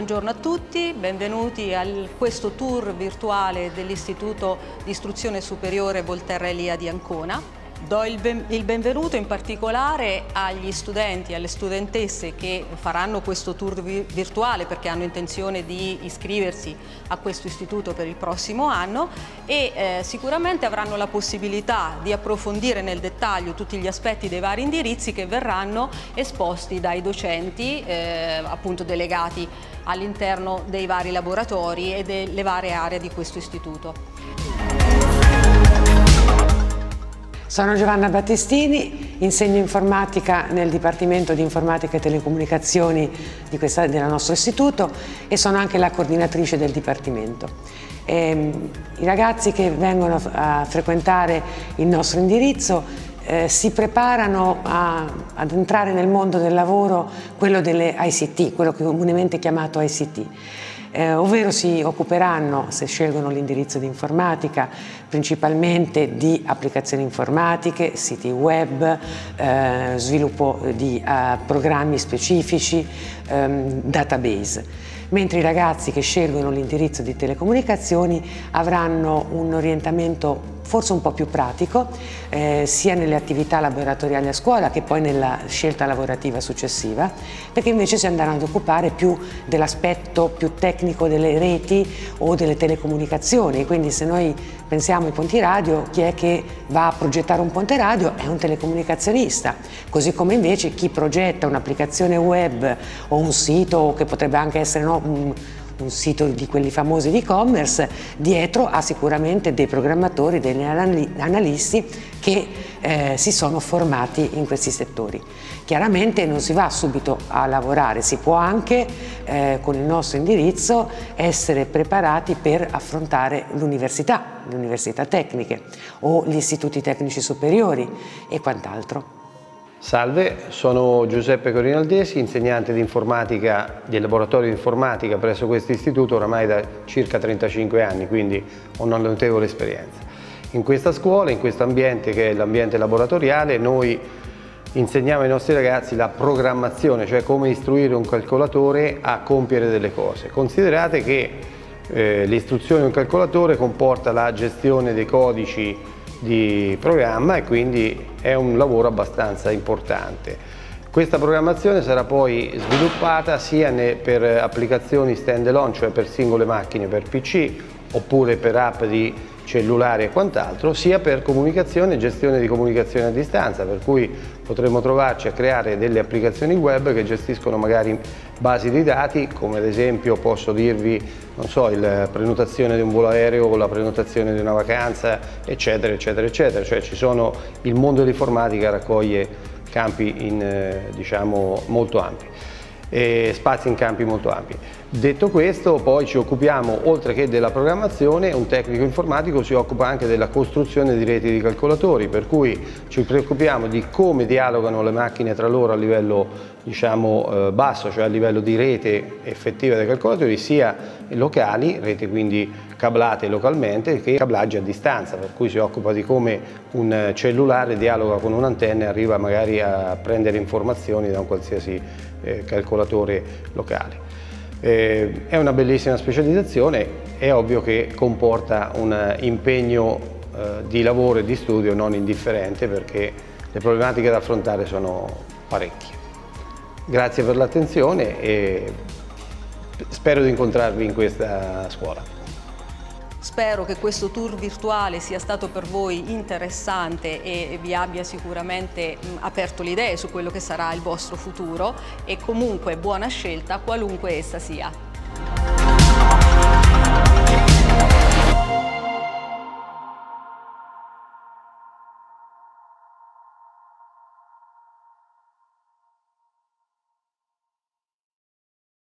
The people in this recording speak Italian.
buongiorno a tutti, benvenuti a questo tour virtuale dell'Istituto di Istruzione Superiore Volterra Elia di Ancona. Do il, ben, il, benvenuto in particolare agli studenti e alle studentesse che faranno questo tour vi virtuale perché hanno intenzione di iscriversi a questo istituto per il prossimo anno e eh, sicuramente avranno la possibilità di approfondire nel dettaglio tutti gli aspetti dei vari indirizzi che verranno esposti dai docenti eh, appunto delegati all'interno dei vari laboratori e delle varie aree di questo istituto. Sono Giovanna Battistini, insegno informatica nel Dipartimento di Informatica e Telecomunicazioni di questa, del nostro istituto e sono anche la coordinatrice del Dipartimento. E, ehm, I ragazzi che vengono a frequentare il nostro indirizzo eh, si preparano a, ad entrare nel mondo del lavoro, quello delle ICT, quello che comunemente chiamato ICT eh, ovvero si occuperanno, se scelgono l'indirizzo di informatica, principalmente di applicazioni informatiche, siti web, eh, sviluppo di eh, programmi specifici, ehm, database. Mentre i ragazzi che scelgono l'indirizzo di telecomunicazioni avranno un orientamento forse un po' più pratico, eh, sia nelle attività laboratoriali a scuola che poi nella scelta lavorativa successiva, perché invece si andranno ad occupare più dell'aspetto più tecnico delle reti o delle telecomunicazioni, quindi se noi pensiamo ai ponti radio, chi è che va a progettare un ponte radio? È un telecomunicazionista, così come invece chi progetta un'applicazione web o un sito che potrebbe anche essere no, un, un sito di quelli famosi di e-commerce, dietro ha sicuramente dei programmatori, degli analisti che eh, si sono formati in questi settori. Chiaramente non si va subito a lavorare, si può anche eh, con il nostro indirizzo essere preparati per affrontare l'università, le università tecniche o gli istituti tecnici superiori e quant'altro. Salve, sono Giuseppe Corinaldesi, insegnante di informatica del laboratorio di informatica presso questo istituto oramai da circa 35 anni, quindi ho una notevole esperienza. In questa scuola, in questo ambiente che è l'ambiente laboratoriale, noi insegniamo ai nostri ragazzi la programmazione, cioè come istruire un calcolatore a compiere delle cose. Considerate che eh, l'istruzione di un calcolatore comporta la gestione dei codici di programma e quindi è un lavoro abbastanza importante. Questa programmazione sarà poi sviluppata sia per applicazioni stand alone, cioè per singole macchine, per PC, oppure per app di cellulare e quant'altro, sia per comunicazione e gestione di comunicazione a distanza, per cui potremo trovarci a creare delle applicazioni web che gestiscono magari basi di dati, come ad esempio posso dirvi, non so, la prenotazione di un volo aereo o la prenotazione di una vacanza, eccetera, eccetera, eccetera. Cioè ci sono, il mondo dell'informatica raccoglie campi in, eh, diciamo, molto ampi e spazi in campi molto ampi. Detto questo poi ci occupiamo oltre che della programmazione, un tecnico informatico si occupa anche della costruzione di reti di calcolatori per cui ci preoccupiamo di come dialogano le macchine tra loro a livello diciamo, eh, basso, cioè a livello di rete effettiva dei calcolatori sia locali, rete quindi cablate localmente che cablaggi a distanza per cui si occupa di come un cellulare dialoga con un'antenna e arriva magari a prendere informazioni da un qualsiasi eh, calcolatore locale. Eh, è una bellissima specializzazione, è ovvio che comporta un impegno eh, di lavoro e di studio non indifferente perché le problematiche da affrontare sono parecchie. Grazie per l'attenzione e spero di incontrarvi in questa scuola. Spero che questo tour virtuale sia stato per voi interessante e vi abbia sicuramente aperto le idee su quello che sarà il vostro futuro e comunque buona scelta qualunque essa sia.